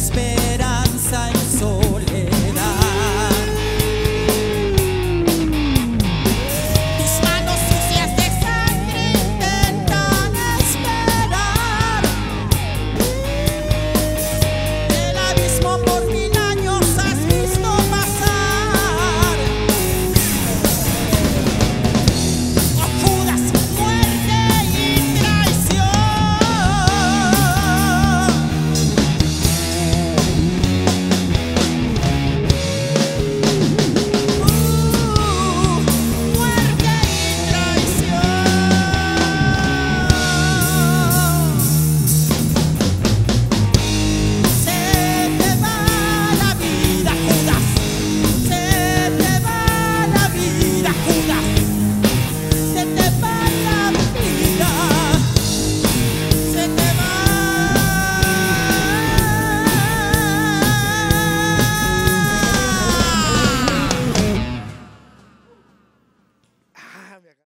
spend